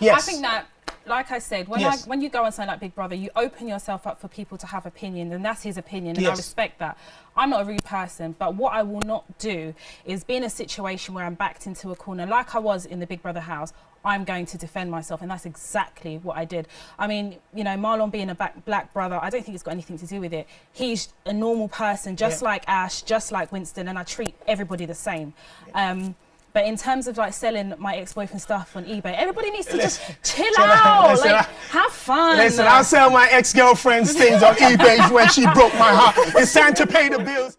Yes. I think that, like I said, when Yes. I, when you go on something like Big Brother, you open yourself up for people to have opinions, and that's his opinion, and I respect that. I'm not a rude person, but what I will not do is be in a situation where I'm backed into a corner, like I was in the Big Brother house. I'm going to defend myself, and that's exactly what I did. I mean, you know, Marlon being a back, black brother, I don't think it's got anything to do with it. He's a normal person, just Yeah. like Ash, just like Winston, and I treat everybody the same. Um, but in terms of like selling my ex-boyfriend stuff on eBay, everybody needs to just chill out, listen, like I- have fun. Listen, I'll sell my ex-girlfriend's things on eBay when she broke my heart. It's time to pay the bills.